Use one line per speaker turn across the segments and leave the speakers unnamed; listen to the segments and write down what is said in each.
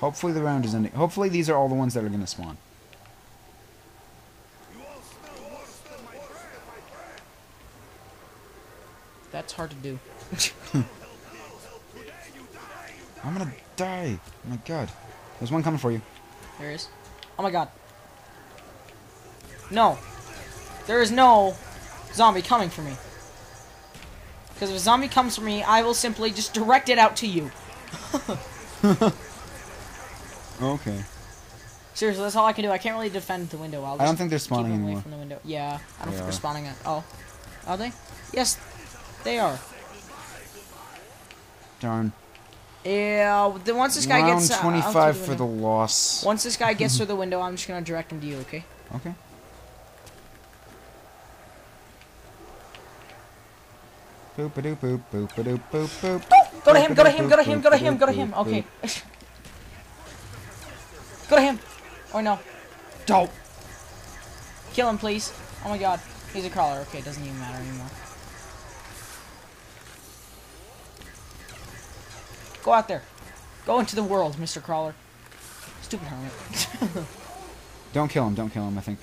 Hopefully the round is ending. Hopefully these are all the ones that are gonna spawn.
That's hard to do.
I'm gonna die. Oh my god. There's one coming for you.
There is. Oh my god. No. There is no zombie coming for me. Because if a zombie comes for me, I will simply just direct it out to you.
Okay.
Seriously, that's all I can do. I can't really defend the window. I'll
I don't think they're spawning
away
anymore.
from the window. Yeah, I don't
They
think
are.
they're spawning it. Oh, are they? Yes, they are.
Darn.
Yeah. Once this guy
Round
gets uh, out
25
through
for the loss.
Once this guy gets through the window, I'm just gonna direct him to you. Okay.
Okay. Boop a doop boop boop a doop boop boop.
Go to him. Go to him. Go to him. Go to him. Go to him. Okay. Go him. Or no. Don't. Kill him, please. Oh my god. He's a crawler. Okay, it doesn't even matter anymore. Go out there. Go into the world, Mr. Crawler. Stupid hermit.
Don't kill him. Don't kill him. I think.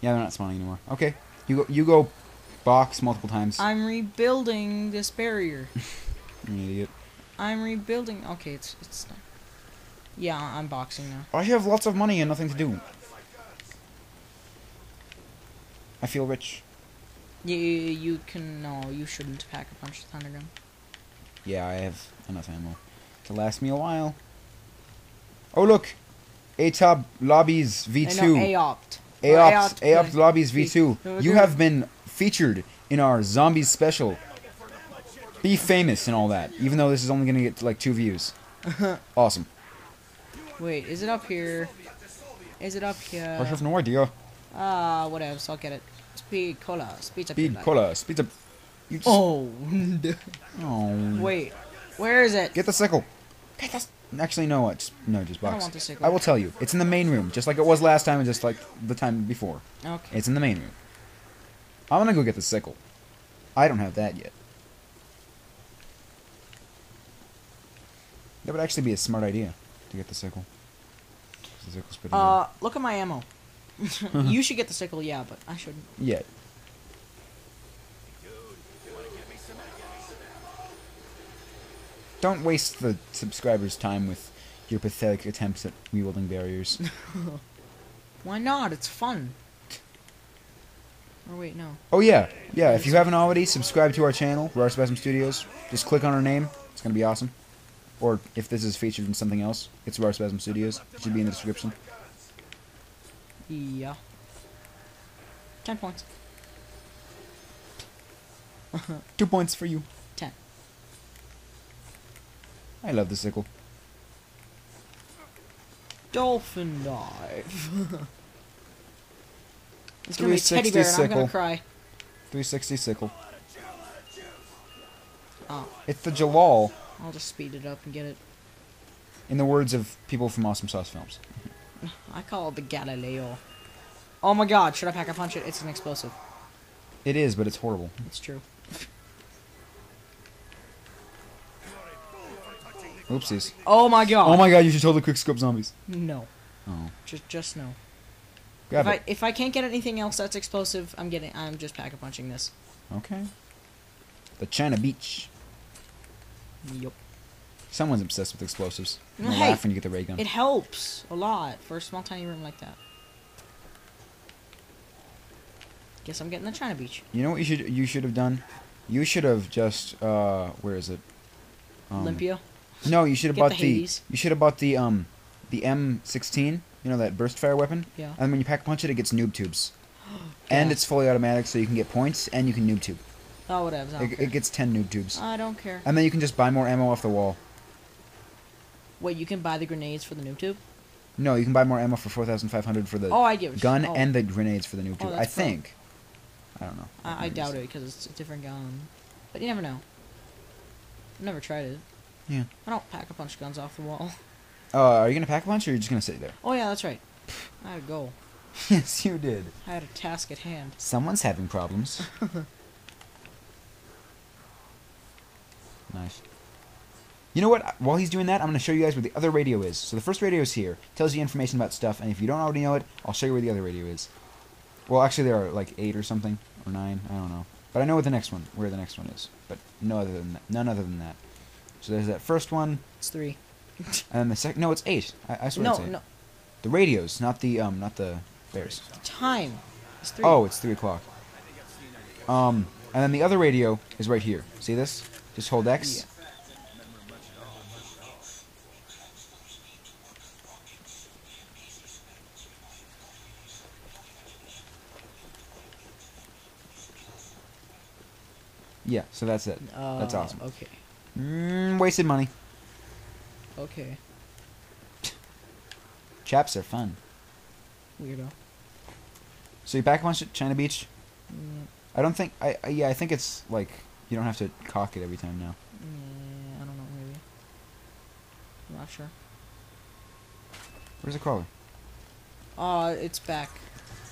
Yeah, they're not spawning anymore. Okay. You go. You go. Box multiple times.
I'm rebuilding this barrier.
You're an idiot.
I'm rebuilding. Okay, it's it's. Not. Yeah, I'm boxing now.
I have lots of money and nothing to do. I feel rich.
You you can no, you shouldn't pack a punch thunder gun.
Yeah, I have enough ammo to last me a while. Oh look, ATOP lobbies
know,
V2.
AOPT.
AOPT, AOPT lobbies V2.
Oh,
You have been featured in our zombies special. Be famous and all that, even though this is only gonna get like two views. awesome.
Wait, is it up here? Is it up here?
I have no idea.
Ah, whatever. So I'll get it. Speed cola. Speed up.
Speed cola, speed up. You just,
Oh.
oh.
Wait. Where is it?
Get the sickle. Get this. Actually, no. What? Just, no, just box.
I don't
box.
want the sickle.
I will tell you. It's in the main room, just like it was last time, and just like the time before.
Okay.
It's in the main room. I'm gonna go get the sickle. I don't have that yet. That would actually be a smart idea to get the sickle. The sickle's pretty
Uh, look at my ammo. you should get the sickle, yeah, but I shouldn't.
Yeah. Don't waste the subscribers' time with your pathetic attempts at wielding barriers.
Why not? It's fun. Or wait, no.
Oh yeah, yeah. If you haven't already, subscribe to our channel, Rawr Spasm Studios. Just click on our name. It's gonna be awesome. Or if this is featured in something else, it's Rawr Spasm Studios. It should be in the description.
Yeah. Ten points.
Two points for you.
Ten.
I love the sickle.
Dolphin dive. it's gonna be a
360
teddy bear and I'm gonna cry.
360 sickle.
Oh,
It's the Jalal,
I'll just speed it up and get it.
in the words of people from Awesome Sauce Films.
I call it the Galileo. Oh my god, should I pack a punch it? It's an explosive.
It is, but it's horrible.
It's true.
Oopsies.
Oh my god.
Oh my god, you should totally quick scope zombies.
No.
Oh.
Just just no.
Grab
if I
it.
if I can't get anything else that's explosive, I'm getting I'm just pack a punching this.
Okay. The China Lake.
Yup.
Someone's obsessed with explosives. I'm
hey,
laugh when you get the ray gun.
It helps a lot for a small tiny room like that. Guess I'm getting the China Lake.
You know what you should you should have done? You should have just uh where is it? Um,
Olympia.
No, you should have bought
the
the, you should have bought the um the M16, you know that burst fire weapon?
Yeah.
And when you pack punch it it gets noob tubes. And it's fully automatic so you can get points and you can noob tube.
Oh whatever.
It, it gets 10 noob tubes.
I don't care.
And then you can just buy more ammo off the wall.
Wait, you can buy the grenades for the noob tube?
No, you can buy more ammo for 4500 for the
Oh, I get
gun
oh.
and the grenades for the noob
Oh,
tube. I
that's pro.
think. I don't know.
I, I doubt it because it's a different gun. But you never know. I've never tried it.
Yeah.
I don't pack a bunch of guns off the wall.
Uh, are you going to pack a punch or are you just going to sit there?
Oh yeah, that's right. I had a goal.
yes, you did.
I had a task at hand.
Someone's having problems. nice. You know what? While he's doing that, I'm going to show you guys where the other radio is. So the first radio is here. Tells you information about stuff, and if you don't already know it, I'll show you where the other radio is. Well, actually, there are like eight or something, or nine. I don't know. But I know what the next one, where the next one is. But no other than that, none other than that. So there's that first one,
It's three.
and then the second. No, it's eight. I, I swear
No,
it's eight.
no.
The radios, not the um, not the bears.
Time. It's three.
Oh, it's three o'clock. Um, and then the other radio is right here. See this? Just hold X.
Yeah.
Yeah. So that's it. That's
Uh,
awesome.
Okay.
Mm, wasted money.
Okay.
Chaps are fun.
Weirdo.
So you pack a punch at China Lake?
Mm,
I don't think. I, I yeah. I think it's like you don't have to cock it every time now.
yeah, I don't know. Maybe. I'm not sure.
Where's the crawler?
Uh, it's back.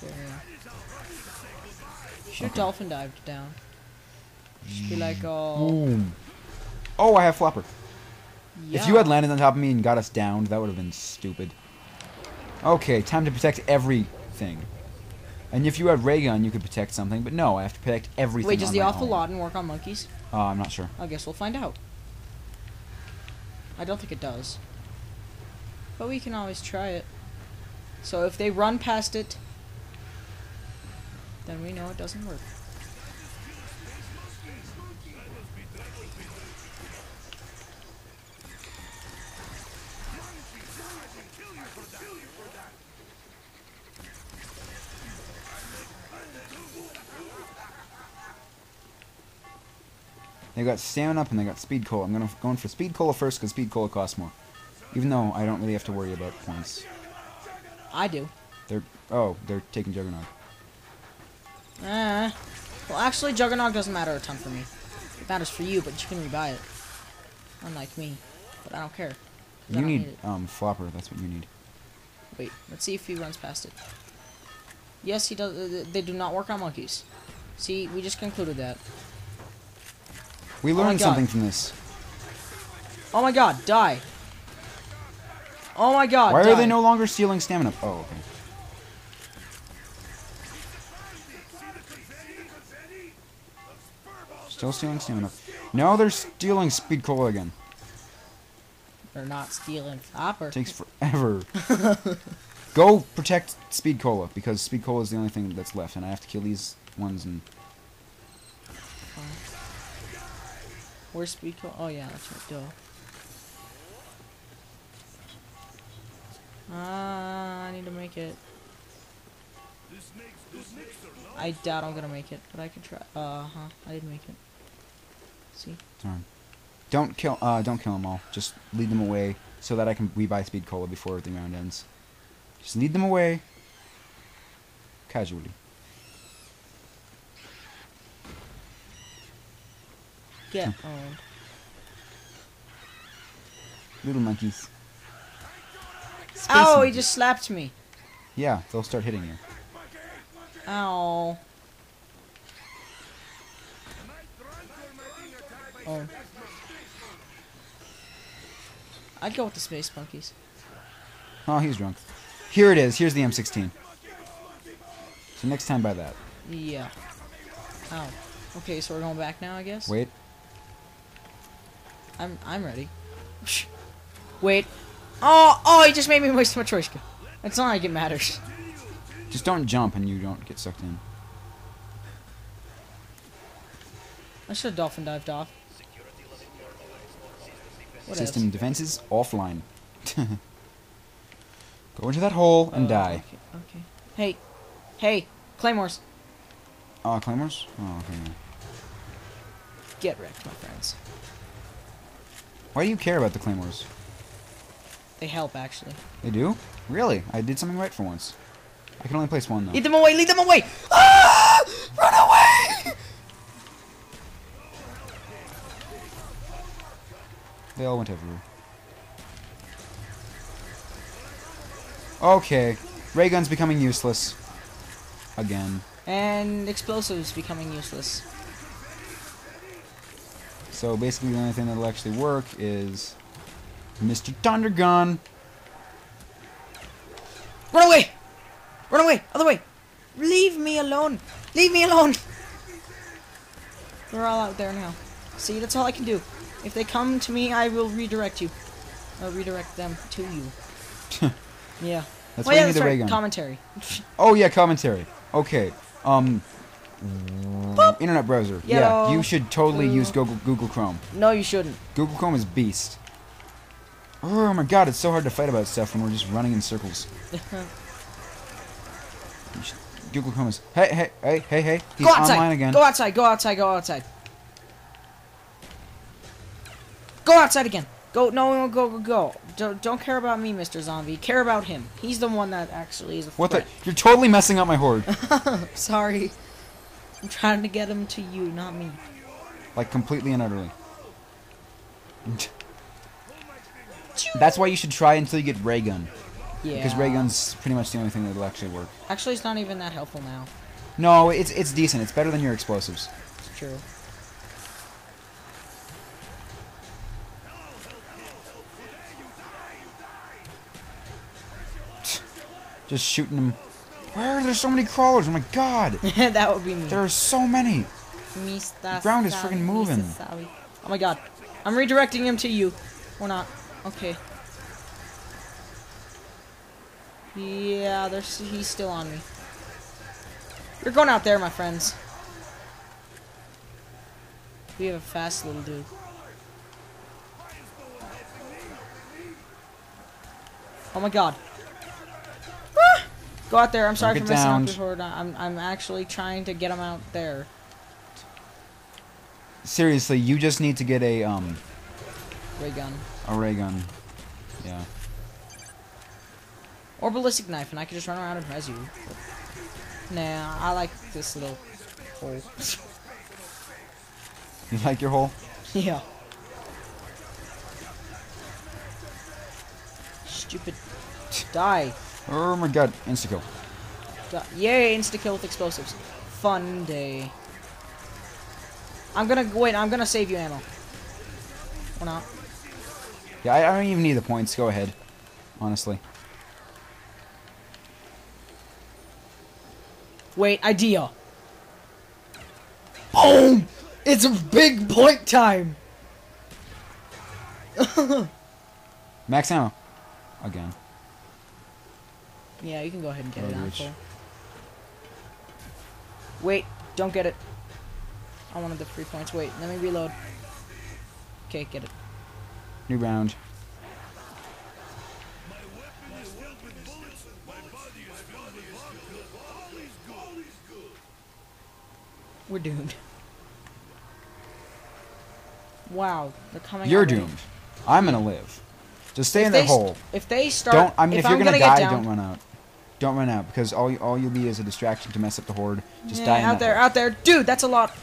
There, yeah. Should
Okay.
dolphin dived down. Just be like, oh,
Boom. Oh, I have flopper.
yeah.
If you had landed on top of me and got us downed, that would have been stupid. Okay, time to protect everything. And if you had ray gun, you could protect something, but no, I have to protect everything.
Wait, does the awful. Laden work on monkeys?
Uh, I'm not sure.
I guess we'll find out. I don't think it does. But we can always try it. So if they run past it, then we know it doesn't work.
They got stamina up and they got speed cola. I'm gonna going for speed cola first because speed cola costs more. Even though I don't really have to worry about points.
I do.
They're oh, they're taking Juggernaut.
Eh. Well, actually, Juggernaut doesn't matter a ton for me. It matters for you, but you can rebuy it. Unlike me. But I don't care.
You
don't
need
it.
um flopper. That's what you need.
Wait, let's see if he runs past it. Yes, he does. uh, They do not work on monkeys. See, we just concluded that.
We
Oh
learned
God.
something from this.
Oh my god, die. Oh my god,
Why are they no longer stealing stamina? Oh, okay. Still stealing stamina. No, they're stealing speed cola again.
They're not stealing Flopper.
takes forever. Go protect speed cola because speed cola is the only thing that's left, and I have to kill these ones. And
Where's Speed Co- Oh yeah, that's right, duh. Ah, I need to make it. I doubt I'm gonna make it, but I can try. Uh huh. I didn't make it. See?
Don't kill. Uh, don't kill them all. Just lead them away so that I can we buy speed cola before the round ends. Just lead them away. Casually.
Get
Hmm.
owned.
Little monkeys. Space
Ow! He just slapped me.
Yeah, they'll start hitting you.
Ow. Oh. I'd go with the space monkeys.
Oh, he's drunk. Here it is. Here's the M16. So next time buy that.
Yeah. Ow. Okay, so we're going back now, I guess.
Wait.
I'm I'm ready. Wait. Oh, oh, he just made me waste my choice. It's not like it matters.
Just don't jump and you don't get sucked in.
I should have dolphin dived off. What
System defenses offline. Go into that hole and oh, die.
Okay, okay. Hey, hey, claymores,
Oh, claymores? Oh, okay.
get wrecked, my friends.
Why do you care about the claymores?
They help actually.
They do? Really? I did something right for once. I can only place one though.
Lead them away! Lead them away! Ah! Run away!
They all went everywhere. Okay. Ray gun's becoming useless. Again.
And explosives becoming useless.
So basically, the only thing that'll actually work is Mr. Thunder Gun.
Run away! Run away! Other way! Leave me alone! Leave me alone! We're all out there now. See, that's all I can do. If they come to me, I will redirect you. I'll redirect them to you. yeah.
That's
well,
why
yeah,
you need
that's
the ray
right.
gun.
Commentary.
oh yeah, commentary. Okay. Um. Internet browser. Yeah, you should totally mm.
use
Google Google Chrome.
no, you shouldn't.
Google Chrome is beast. Oh my god, it's so hard to fight about stuff when we're just running in circles. Google Chrome is. Hey, hey, hey, hey, hey. He's
go outside.
online again.
Go outside. Go outside. Go outside. Go outside again. Go. No, no, go, go, go. Don't, don't care about me, Mr. Zombie. Care about him. He's the one that actually is a threat.
What the? You're totally messing up my horde.
Sorry. I'm trying to get them to you, not me.
like completely and utterly. That's why you should try until you get ray gun.
Yeah.
Because ray gun's pretty much the only thing that'll actually work.
Actually, it's not even that helpful now.
No, it's it's decent. It's better than your explosives.
It's true.
Just shooting them. Where are there so many crawlers? Oh my god!
that would be me.
There are so many. The ground is
Mr.
moving.
Oh my god. I'm redirecting him to you. Or not. Okay. Yeah, there's he's still on me. You're going out there, my friends. We have a fast little dude. Oh my god. Go out there. I'm sorry
Don't
for up
downed.
your horde. I'm I'm actually trying to get them out there.
Seriously, you just need to get a um
Ray gun.
a ray gun. Yeah.
Or ballistic knife, and I can just run around and res you. Nah, I like this little hole.
You like your hole?
yeah. Stupid. Die.
Oh my god! Insta kill.
Die. Yay, insta kill with explosives. Fun day. I'm gonna wait. I'm gonna save you ammo. Or not?
Yeah, I, I don't even need the points. Go ahead. Honestly.
Wait, idea. Boom! It's a big point time.
Max ammo. Again.
Yeah, you can go ahead and get
Oh,
it out Wait, don't get it. I wanted the free points. Wait, let me reload. Okay, get it.
New round.
We're doomed. Wow, they're coming.
You're doomed. I'm gonna live. Just stay
If
in that hole.
If they start,
Don't. I mean, if,
I'm
you're gonna,
get
die,
down,
don't run out. Don't run out because all you, all you'll be is a distraction to mess up the horde. Just
Yeah,
die
out there,
hole.
out there, dude. That's a lot.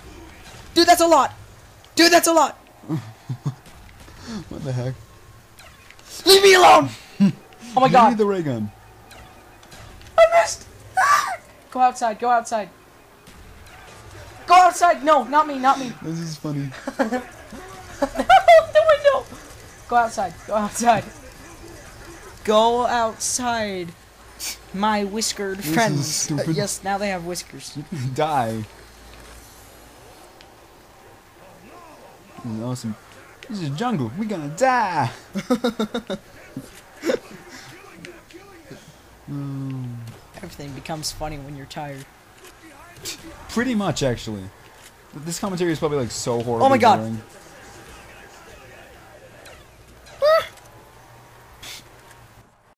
Dude, that's a lot. Dude, that's a lot.
What the heck?
Leave me alone. oh my
You
god,
need the ray gun.
I missed. Ah! Go outside. Go outside. Go outside. No, not me. Not me.
This is funny.
the window. Go outside. Go outside. Go outside. My whiskered
This is
friends.
stupid.
yes, now they have whiskers.
die. This is awesome. This is jungle. We gonna die. Mm,
Everything becomes funny when you're tired.
pretty much, actually. This commentary is probably like so horrible.
Oh my God.